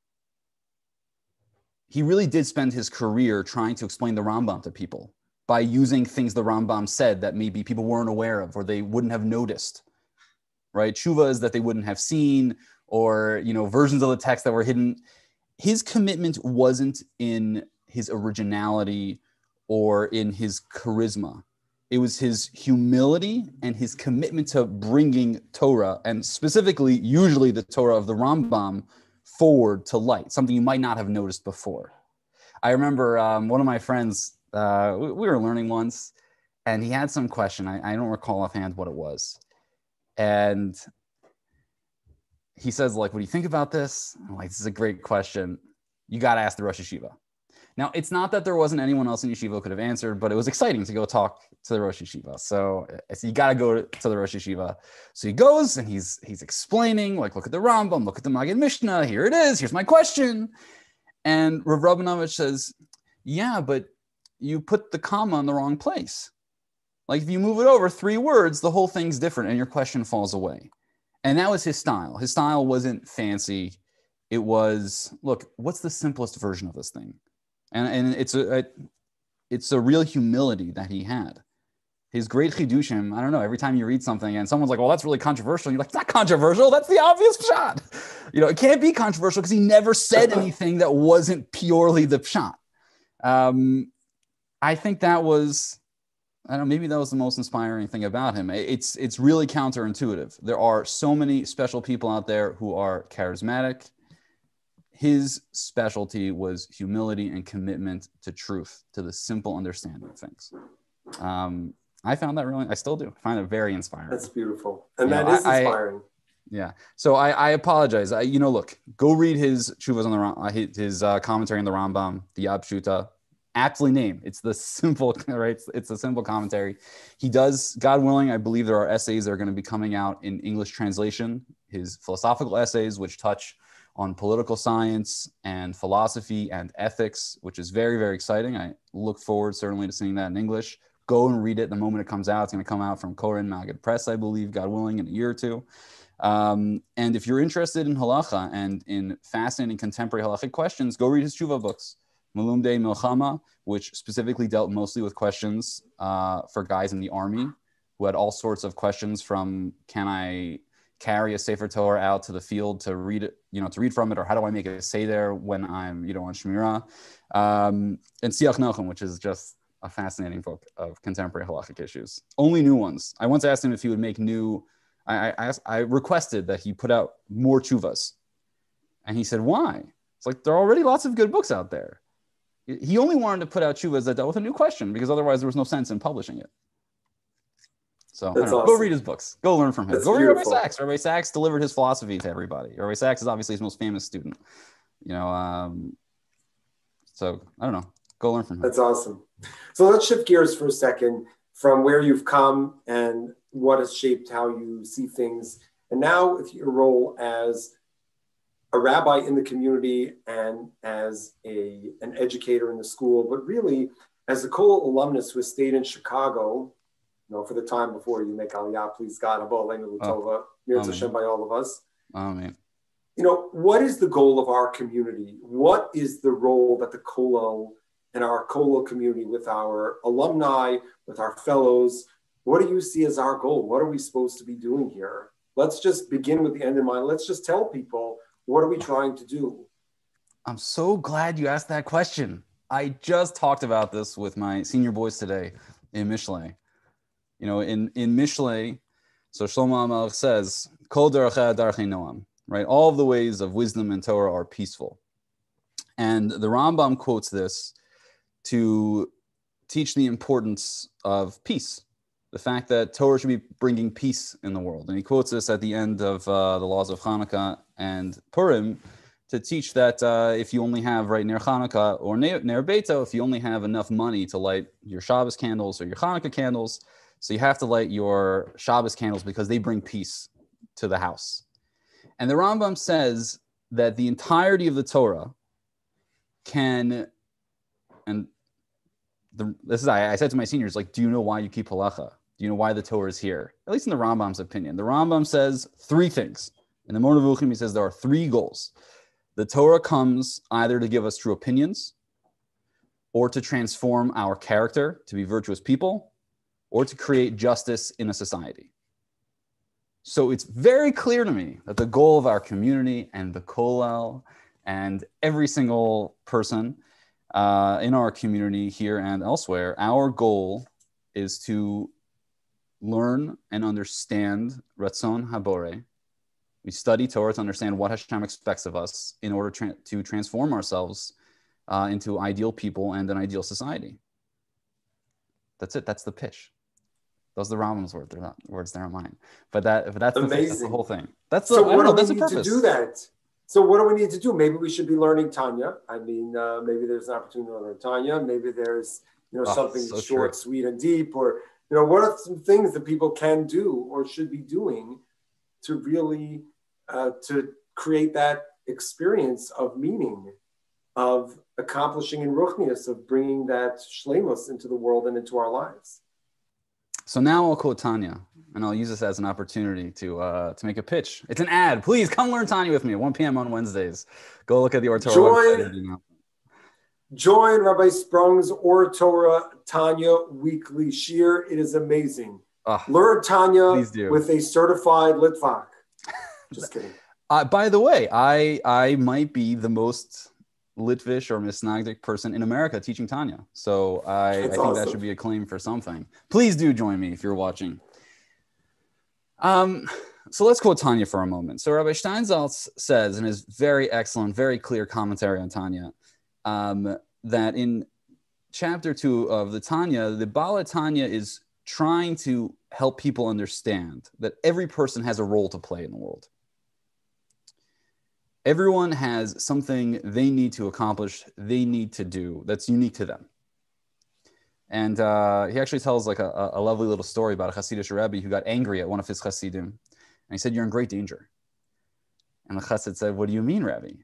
S3: He really did spend his career trying to explain the Rambam to people by using things the Rambam said that maybe people weren't aware of or they wouldn't have noticed. Right? Shuvas that they wouldn't have seen, or you know, versions of the text that were hidden. His commitment wasn't in his originality or in his charisma. It was his humility and his commitment to bringing Torah, and specifically, usually the Torah of the Rambam, forward to light, something you might not have noticed before. I remember um, one of my friends, uh, we, we, were learning once, and he had some question. I, I don't recall offhand what it was. And he says, like, what do you think about this? I'm like, this is a great question. You got to ask the Rosh Yeshiva. Now, it's not that there wasn't anyone else in yeshiva could have answered, but it was exciting to go talk to the Rosh Yeshiva. So, uh, so you got to go to the Rosh Yeshiva. So he goes and he's he's explaining, like, look at the Rambam, look at the Maggid Mishneh. Here it is. Here's my question. And Rav Rabinovich says, yeah, but you put the comma in the wrong place. Like if you move it over three words, the whole thing's different and your question falls away. And that was his style. His style wasn't fancy. It was, look, what's the simplest version of this thing? And and it's a, a it's a real humility that he had. His great chidushim, I don't know. Every time you read something and someone's like, "Well, that's really controversial," you're like, "It's not controversial. That's the obvious pshat." You know, it can't be controversial because he never said anything that wasn't purely the pshat. Um, I think that was, I don't know, maybe that was the most inspiring thing about him. It's it's really counterintuitive. There are so many special people out there who are charismatic, his specialty was humility and commitment to truth, to the simple understanding of things. Um, I found that really, I still do find it very inspiring.
S1: That's beautiful. And you that know, is inspiring. I,
S3: yeah. So I, I apologize. I, you know, look, go read his Chuvas on the uh, his uh, commentary on the Rambam, the Peshuta. Aptly named. It's the simple, right? It's, it's a simple commentary. He does, God willing, I believe there are essays that are going to be coming out in English translation. His philosophical essays, which touch on political science and philosophy and ethics, which is very, very exciting. I look forward certainly to seeing that in English. Go and read it the moment it comes out. It's going to come out from Koren Magid Press, I believe, God willing, in a year or two. Um, and if you're interested in halacha and in fascinating contemporary halachic questions, go read his tshuva books. Melumdei Milchama, which specifically dealt mostly with questions uh, for guys in the army who had all sorts of questions from can I carry a Sefer Torah out to the field to read it, you know, to read from it, or how do I make it say there when I'm, you know, on Shmira? Um, and Siach Nachum, which is just a fascinating book of contemporary halachic issues. Only new ones. I once asked him if he would make new. I, I, asked, I requested that he put out more chuvas, and he said, "Why?" It's like there are already lots of good books out there. He only wanted to put out chuvas that dealt with a new question because otherwise there was no sense in publishing it. So awesome. go read his books. Go learn from him. That's go read Rabbi Sacks. Rabbi Sacks delivered his philosophy to everybody. Rabbi Sacks is obviously his most famous student. You know, um, so I don't know. Go learn from him.
S1: That's awesome. So let's shift gears for a second from where you've come and what has shaped how you see things, and now with your role as a rabbi in the community and as a an educator in the school, but really as a Kollel alumnus who has stayed in Chicago you know, for the time before you make Aliyah, please God, Abba oh. Tova, Mirza Hashem by all of us.
S3: Amen.
S1: You know, what is the goal of our community? What is the role that the Kollel and our Kollel community with our alumni, with our fellows, what do you see as our goal? What are we supposed to be doing here? Let's just begin with the end in mind. Let's just tell people what are we trying to do?
S3: I'm so glad you asked that question. I just talked about this with my senior boys today in Mishle. You know, in in Mishle, so Shlomo HaMelech says, "Kol noam." Right, all the ways of wisdom and Torah are peaceful, and the Rambam quotes this to teach the importance of peace, the fact that Torah should be bringing peace in the world, and he quotes this at the end of uh, the laws of Hanukkah and Purim to teach that uh, if you only have right near Hanukkah or near, near Beito, if you only have enough money to light your Shabbos candles or your Hanukkah candles, so you have to light your Shabbos candles because they bring peace to the house. And the Rambam says that the entirety of the Torah can, and the, this is I, I said to my seniors like, do you know why you keep halacha? Do you know why the Torah is here? At least in the Rambam's opinion, the Rambam says three things. In the Nevuchim, he says there are three goals. The Torah comes either to give us true opinions, or to transform our character to be virtuous people, or to create justice in a society. So it's very clear to me that the goal of our community and the kollel and every single person uh, in our community here and elsewhere, our goal is to learn and understand Ratzon Habore. We study Torah to understand what Hashem expects of us in order tra- to transform ourselves uh, into ideal people and an ideal society. That's it. That's the pitch. Those are the Rambam's words. They're not words. They're not mine. But that. But that's, the, that's the whole thing. That's
S1: so.
S3: The,
S1: what
S3: know,
S1: do we need to do that? So what do we need to do? Maybe we should be learning Tanya. I mean, uh, maybe there's an opportunity to learn Tanya. Maybe there's you know oh, something so short, true. sweet, and deep. Or you know, what are some things that people can do or should be doing to really uh, to create that experience of meaning, of accomplishing in ruchnius, of bringing that shlemus into the world and into our lives.
S3: So now I'll quote Tanya, and I'll use this as an opportunity to uh, to make a pitch. It's an ad. Please come learn Tanya with me at 1 p.m. on Wednesdays. Go look at the Or Torah
S1: join. Join Rabbi Sprung's Or Torah Tanya weekly shiur. It is amazing. Oh, learn Tanya with a certified Litvak. Just kidding.
S3: Uh, by the way, I I might be the most Litvish or Misnagdic person in America teaching Tanya. So I, I think awesome. that should be a claim for something. Please do join me if you're watching. Um, so let's quote Tanya for a moment. So Rabbi Steinsaltz says in his very excellent, very clear commentary on Tanya um, that in chapter two of the Tanya, the Baal HaTanya is trying to help people understand that every person has a role to play in the world everyone has something they need to accomplish, they need to do that's unique to them. And uh, he actually tells like a, a, lovely little story about a Hasidic Rebbe who got angry at one of his Hasidim. And he said, You're in great danger. And the Chassid said, What do you mean, Rebbe?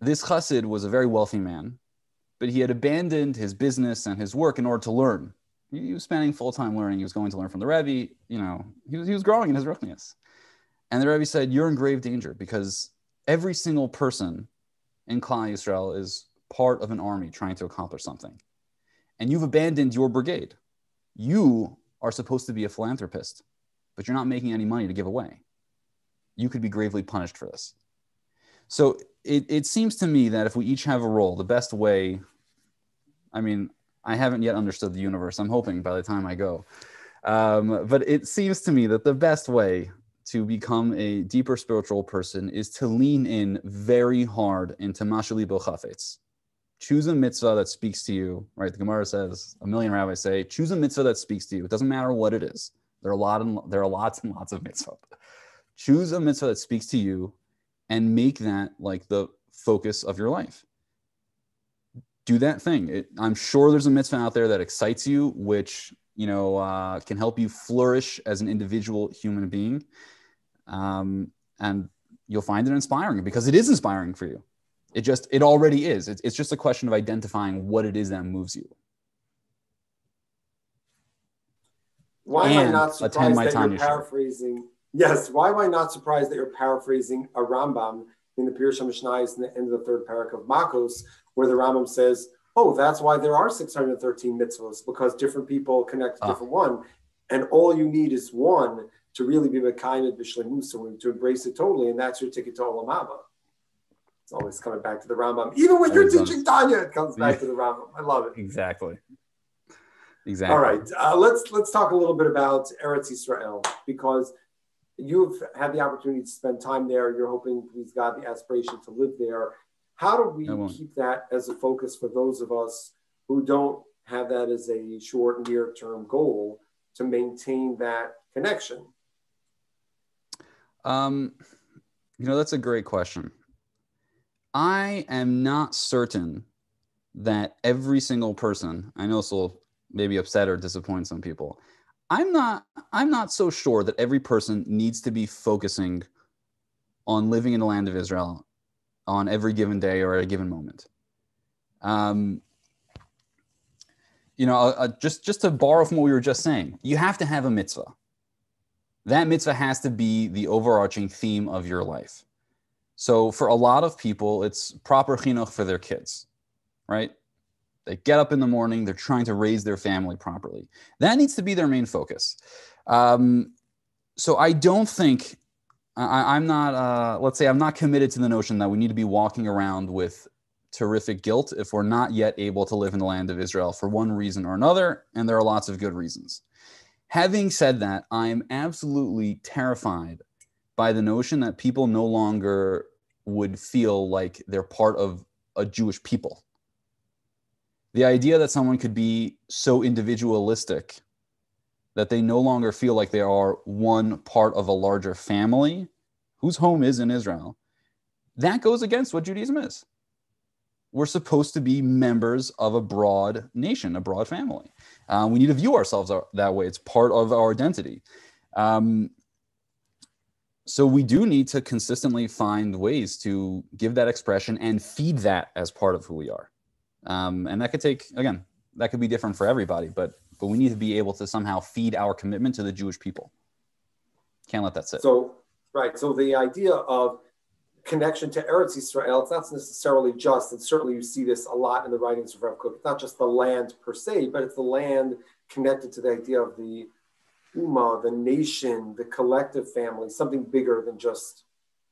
S3: This Chassid was a very wealthy man, but he had abandoned his business and his work in order to learn. He, was spending full time learning. He was going to learn from the Rebbe. You know, he was, he was growing in his ruchnius. And the Rebbe said, You're in grave danger because every single person in Klal Yisrael is part of an army trying to accomplish something. And you've abandoned your brigade. You are supposed to be a philanthropist, but you're not making any money to give away. You could be gravely punished for this. So it, it seems to me that if we each have a role, the best way, I mean, I haven't yet understood the universe. I'm hoping by the time I go. Um, but it seems to me that the best way to become a deeper spiritual person is to lean in very hard into Mashali Chafetz. Choose a mitzvah that speaks to you, right? The Gemara says, a million rabbis say, choose a mitzvah that speaks to you. It doesn't matter what it is. There are a lot and there are lots and lots of mitzvah. Choose a mitzvah that speaks to you and make that like the focus of your life. Do that thing. It, I'm sure there's a mitzvah out there that excites you, which you know uh, can help you flourish as an individual human being um, and you'll find it inspiring because it is inspiring for you. It just it already is. It's, it's just a question of identifying what it is that moves you.
S1: Why and am I not surprised that you're paraphrasing? Show. Yes, why am I not surprised that you're paraphrasing a Rambam in the Pirush HaMishnayos in the end of the third parak of Makos, where the Rambam says, "Oh, that's why there are 613 mitzvahs because different people connect to ah. different one, and all you need is one." To really be Mekayim Bishlemusa, to embrace it totally, and that's your ticket to Olam Haba. It's always coming back to the Rambam. Even when you're teaching Tanya, it comes back to the Rambam. I love it.
S3: Exactly. Exactly.
S1: All right, uh, let's let's talk a little bit about Eretz Israel because you've had the opportunity to spend time there. You're hoping, please God, the aspiration to live there. How do we keep that as a focus for those of us who don't have that as a short, near term goal to maintain that connection?
S3: Um, you know, that's a great question. I am not certain that every single person, I know this will maybe upset or disappoint some people. I'm not I'm not so sure that every person needs to be focusing on living in the land of Israel on every given day or at a given moment. Um, you know, uh, uh, just just to borrow from what we were just saying, you have to have a mitzvah. That mitzvah has to be the overarching theme of your life. So for a lot of people, it's proper chinuch for their kids, right? They get up in the morning, they're trying to raise their family properly. That needs to be their main focus. Um, so I don't think I, am not. Uh, let's say I'm not committed to the notion that we need to be walking around with terrific guilt if we're not yet able to live in the land of Israel for one reason or another, and there are lots of good reasons. Having said that, I am absolutely terrified by the notion that people no longer would feel like they're part of a Jewish people. The idea that someone could be so individualistic that they no longer feel like they are one part of a larger family whose home is in Israel, that goes against what Judaism is we're supposed to be members of a broad nation, a broad family. Uh, we need to view ourselves that way. It's part of our identity. Um, so we do need to consistently find ways to give that expression and feed that as part of who we are. Um, and that could take, again, that could be different for everybody, but but we need to be able to somehow feed our commitment to the Jewish people. Can't let that sit.
S1: So right. So the idea of connection to Eretz Israel, it's not necessarily just, and certainly you see this a lot in the writings of Rav Kook, it's not just the land per se, but it's the land connected to the idea of the Ummah, the nation, the collective family, something bigger than just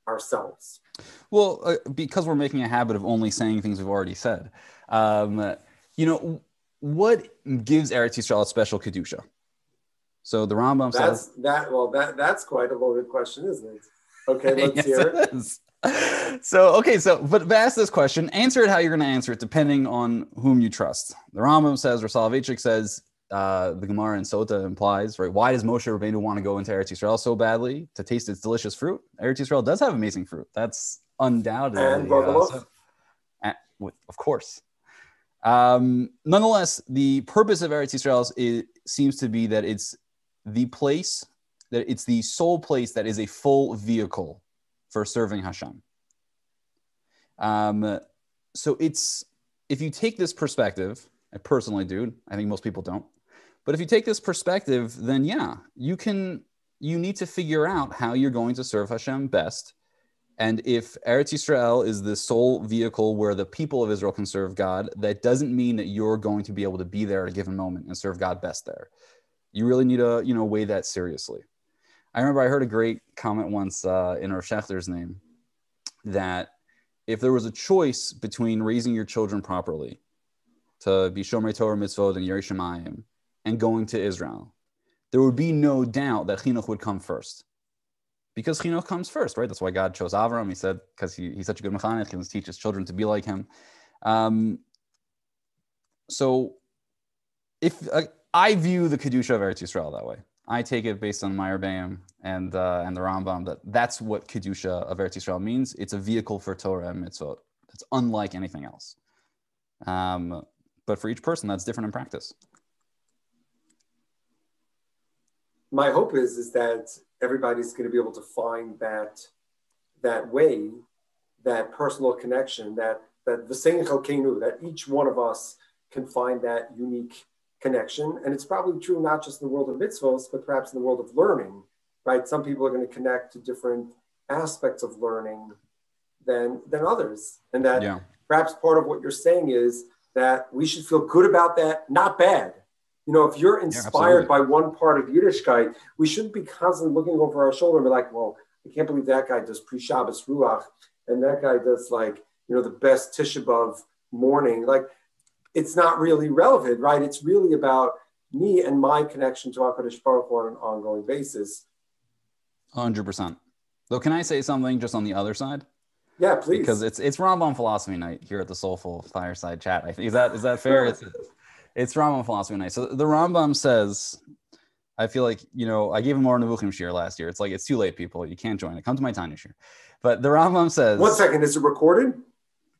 S1: ourselves.
S3: Well, uh, because we're making a habit of only saying things we've already said, um, you know, what gives Eretz Israel a special kedusha? So the Rambam
S1: that's, says that. Well, that that's quite a loaded question, isn't it? Okay, let's yes, hear it. it
S3: so okay, so but, ask this question, answer it how you're going to answer it, depending on whom you trust. The Rambam says, Rav Soloveitchik says, uh, the Gemara and Sota implies, right? Why does Moshe Rabbeinu want to go into Eretz Yisrael so badly to taste its delicious fruit? Eretz Yisrael does have amazing fruit. That's undoubtedly,
S1: and uh, so,
S3: of course. Um, nonetheless, the purpose of Eretz Yisrael is, seems to be that it's the place that it's the sole place that is a full vehicle for serving Hashem. Um, so it's if you take this perspective, I personally do. I think most people don't. But if you take this perspective, then yeah, you can. You need to figure out how you're going to serve Hashem best. And if Eretz Yisrael is the sole vehicle where the people of Israel can serve God, that doesn't mean that you're going to be able to be there at a given moment and serve God best there. You really need to, you know, weigh that seriously. I remember I heard a great comment once uh, in our Schachter's name that if there was a choice between raising your children properly to be Shomer Torah mitzvot and Yerushalayim and going to Israel, there would be no doubt that chinuch would come first. Because chinuch comes first, right? That's why God chose Avram. He said, because he, he's such a good mechanech, he can teach his children to be like him. Um, so if uh, I view the Kedusha of Eretz Yisrael that way, I take it based on Bayam and uh, and the Rambam that that's what kedusha of Eretz Yisrael means. It's a vehicle for Torah and mitzvot. It's unlike anything else. Um, but for each person, that's different in practice.
S1: My hope is is that everybody's going to be able to find that that way, that personal connection, that that the same that each one of us can find that unique connection. And it's probably true not just in the world of mitzvahs, but perhaps in the world of learning, right? Some people are going to connect to different aspects of learning than than others. And that yeah. perhaps part of what you're saying is that we should feel good about that, not bad. You know, if you're inspired yeah, by one part of Yiddishkeit, we shouldn't be constantly looking over our shoulder and be like, well, I can't believe that guy does pre-Shabbos Ruach and that guy does like, you know, the best Tisha B'Av morning. Like it's not really relevant, right? It's really about me and my connection to HaKadosh Baruch Hu on an ongoing basis.
S3: 100%. Though, can I say something just on the other side?
S1: Yeah, please.
S3: Because it's it's Rambam Philosophy Night here at the Soulful Fireside Chat. I think is that is that fair? it's it's Rambam Philosophy Night. So the Rambam says, I feel like you know I gave him more Nevuchim shiur last year. It's like it's too late, people. You can't join it. Come to my Tanya shiur. But the Rambam says.
S1: One second, is it recorded?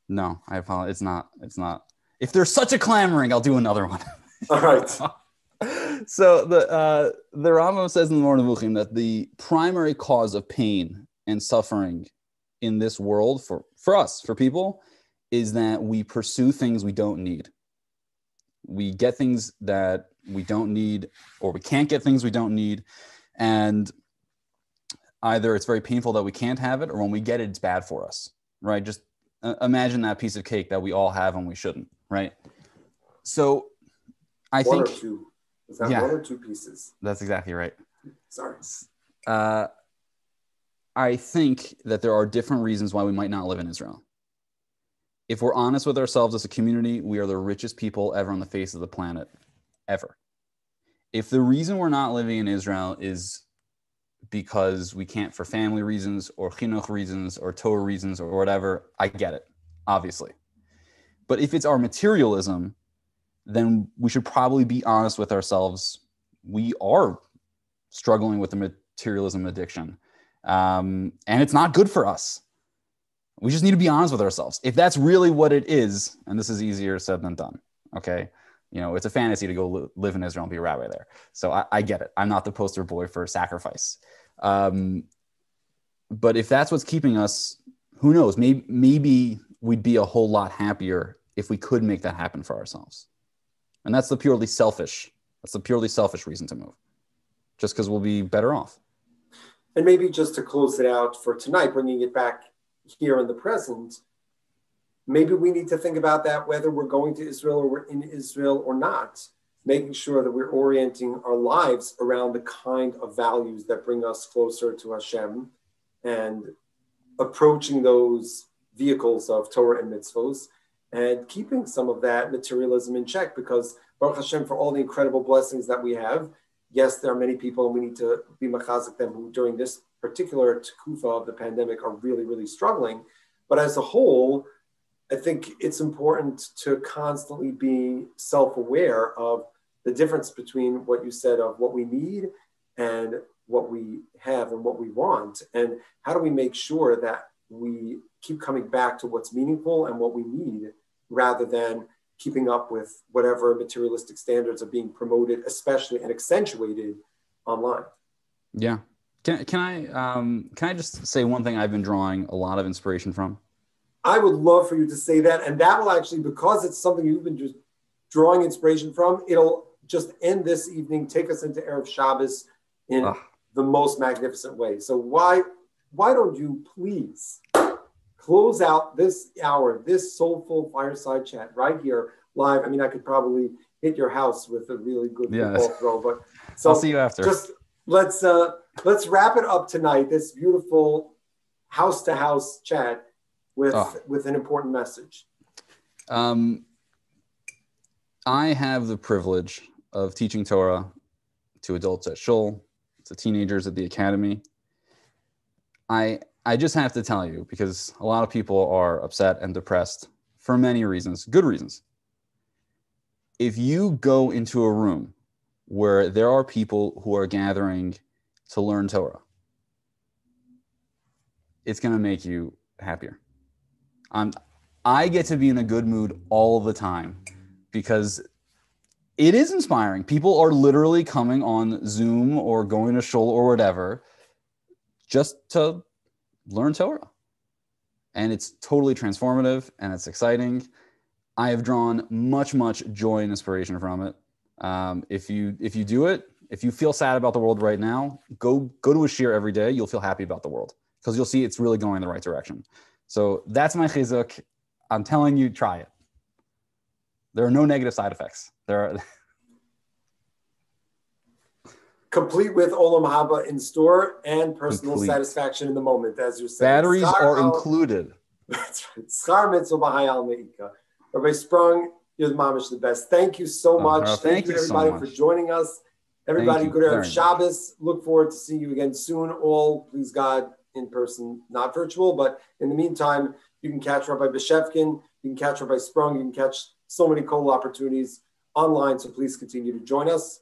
S3: No, I apologize. It's not. It's not if there's such a clamoring, I'll do another one.
S1: All right.
S3: so the uh, the Rambam says in the Nevuchim that the primary cause of pain and suffering in this world for for us for people is that we pursue things we don't need. We get things that we don't need, or we can't get things we don't need. And either it's very painful that we can't have it, or when we get it, it's bad for us, right? Just uh, imagine that piece of cake that we all have and we shouldn't, right? So I
S1: one
S3: think.
S1: Or two.
S3: Yeah.
S1: one or two pieces?
S3: That's exactly right.
S1: Sorry.
S3: Uh, I think that there are different reasons why we might not live in Israel. If we're honest with ourselves as a community, we are the richest people ever on the face of the planet, ever. If the reason we're not living in Israel is because we can't for family reasons or chinuch reasons or Torah reasons or whatever, I get it, obviously. But if it's our materialism, then we should probably be honest with ourselves. We are struggling with the materialism addiction. Um, and it's not good for us. We just need to be honest with ourselves. If that's really what it is, and this is easier said than done, okay? You know, it's a fantasy to go li- live in Israel and be a rabbi there. So I, I get it. I'm not the poster boy for sacrifice. Um, but if that's what's keeping us, who knows? Maybe, maybe we'd be a whole lot happier if we could make that happen for ourselves. And that's the purely selfish. That's the purely selfish reason to move, just because we'll be better off.
S1: And maybe just to close it out for tonight, bringing it back here in the present, maybe we need to think about that whether we're going to Israel or we're in Israel or not, making sure that we're orienting our lives around the kind of values that bring us closer to Hashem and approaching those vehicles of Torah and mitzvos and keeping some of that materialism in check because Baruch Hashem for all the incredible blessings that we have. Yes, there are many people and we need to be machazik them who during this particular takufa of the pandemic are really, really struggling. But as a whole, I think it's important to constantly be self-aware of the difference between what you said of what we need and what we have and what we want. And how do we make sure that we keep coming back to what's meaningful and what we need rather than keeping up with whatever materialistic standards are being promoted, especially and accentuated online.
S3: Yeah. Can, can I um, can I just say one thing I've been drawing a lot of inspiration from?
S1: I would love for you to say that, and that will actually, because it's something you've been just drawing inspiration from, it'll just end this evening, take us into Erev Shabbos in
S3: Ah.
S1: the most magnificent way. So why why don't you please close out this hour, this soulful fireside chat right here live? I mean, I could probably hit your house with a really good
S3: Yeah.
S1: football throw, but so
S3: I'll see you after.
S1: just let's uh let's wrap it up tonight. This beautiful house to house chat with
S3: Oh.
S1: with an important message.
S3: Um, I have the privilege of teaching Torah to adults at Shul, to teenagers at the academy. I I just have to tell you because a lot of people are upset and depressed for many reasons, good reasons. If you go into a room where there are people who are gathering to learn Torah, it's going to make you happier. I'm I get to be in a good mood all the time because it is inspiring. People are literally coming on Zoom or going to shul or whatever just to learn Torah. And it's totally transformative and it's exciting. I have drawn much, much joy and inspiration from it. Um, if you if you do it, if you feel sad about the world right now, go go to a shiur every day. You'll feel happy about the world because you'll see it's really going in the right direction. So that's my chizuk. I'm telling you, try it. There are no negative side effects. There are.
S1: Complete with Olam Haba in store and personal
S3: Complete.
S1: satisfaction in the moment, as you said.
S3: Batteries are
S1: al-
S3: included.
S1: That's right. Schar mitzvah b'hayal me'ika. Rabbi Sprung, you're the mamish the best. Thank you so
S3: Oh,
S1: much.
S3: Hara,
S1: thank,
S3: thank
S1: you,
S3: you so
S1: everybody, for joining us. Everybody, good Erev
S3: much.
S1: Shabbos. Look forward to seeing you again soon. All, please God, in person, not virtual. But in the meantime, you can catch Rabbi Bashevkin. You can catch Rabbi Sprung. You can catch so many cool opportunities online. So please continue to join us.